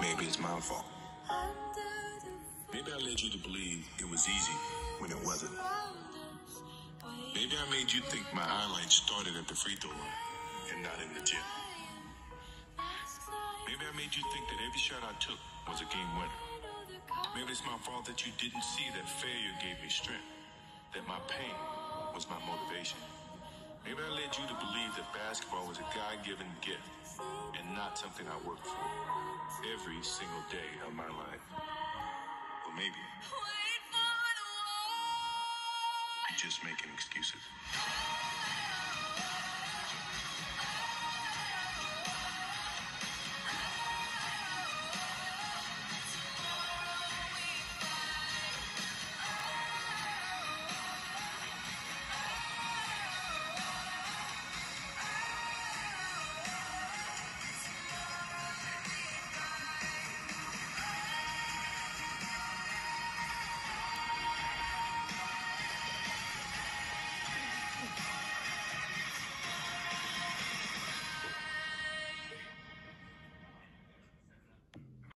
Maybe it's my fault. Maybe I led you to believe it was easy when it wasn't. Maybe I made you think my highlights started at the free throw line and not in the gym. Maybe I made you think that every shot I took was a game winner. Maybe it's my fault that you didn't see that failure gave me strength, that my pain was my motivation. Maybe I led you to believe that basketball was a God given gift and not something I worked for every single day of my life. Or maybe you're just making excuses.